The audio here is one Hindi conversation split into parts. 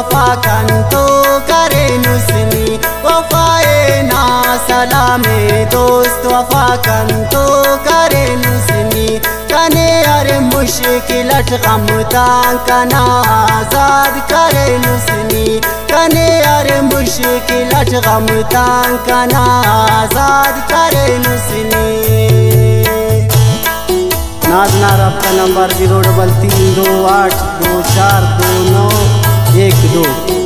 वफा कंतो करे नुसनी वफाए ना सलामे दोस्त, वफा कंतो करे नुसनी। कने अरे मुश्किलट गम कना आज़ाद करे नुसनी। कने अरे मुश्किलट गम कना आज़ाद करे नुसनी। नाजना रब्ता नंबर ज़ीरो डबल तीन दो आठ दो चार दो नौ। एक दो।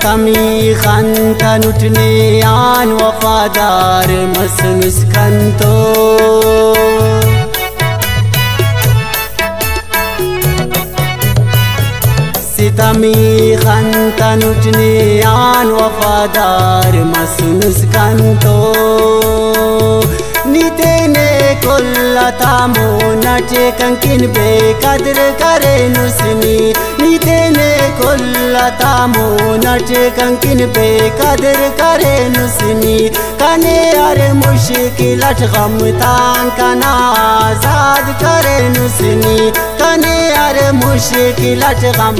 सितमी खंतन उठने आन वफादार मस मिसकंतो सितमी खंतन उठने आन वफादार मस मिसकंतो नितेने कुल्लतामो नटे कंकिन बेकदर करे नुसनी। नितेने कुल्लतामो नटे कंकिन बेकदर करे नुसनी। कने अरे मुश्किल गम कना आज़ाद करे नुसनी। कने अरे मुश्किल गम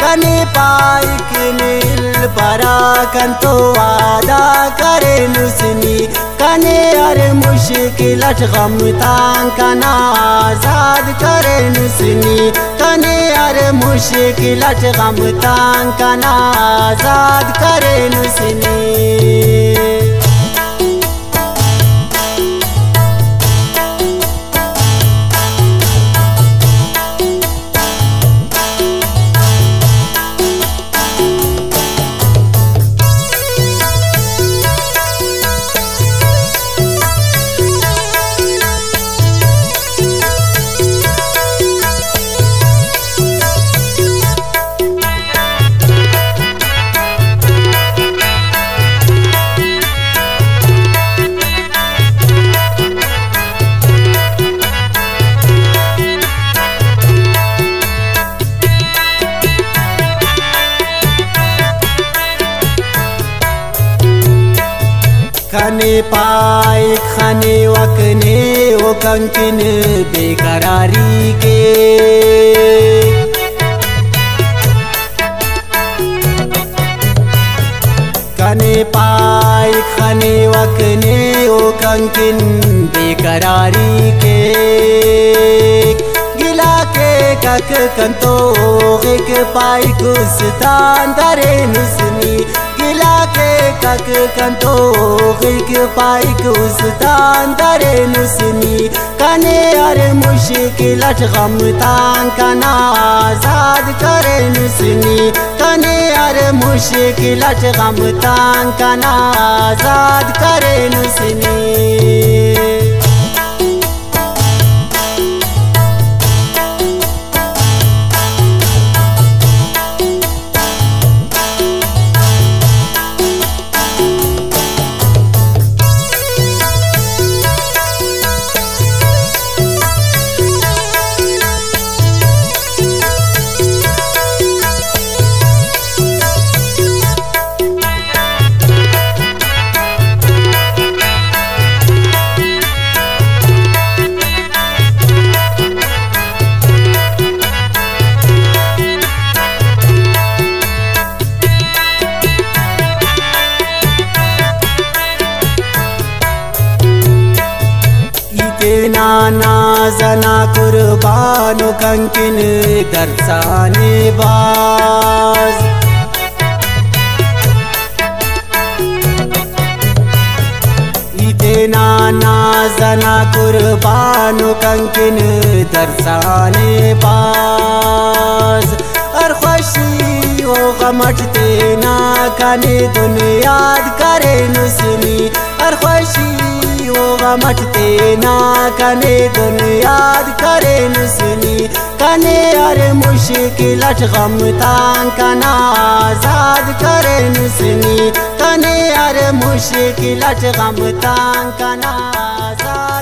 परा कंतो वादा करे नुसनी कने पाइक नील परा कंतो वादा करे नुसनी कने अरे मुश्किल गम कना आजाद करे नुसनी कने अरे मुश्किल गम कना आजाद करे नुसनी खने पाए, खने वकने वो कंकिन बेकरारी के। कने पाए, खने वकने वो कंकिन बेकरारी के। गिला कक कंतो के पाई कुस्तान दरे नुसनी गिला के कक कंतो के पाई कुस्तान दरे नुसनी कने अरे मुश्किलट गम तान कना आजाद करे नुसनी कने अरे मुश्किलट गम तान कना आज़ाद करे नुसनी नाना जना कुर्बानो कंकिन दरसाने बाज। नाना जना कुर्बानो कंकिन दरसाने बाज। और खुशी वो गमटते ना कने दुनियाद करे नुसनी। और खुशी वो मटते ना कने दुन याद करे नुसनी कने अरे मुश्किल गम तान कना आज़ाद करे नुसनी कने अरे मुश्किल गम तान कना आज़ाद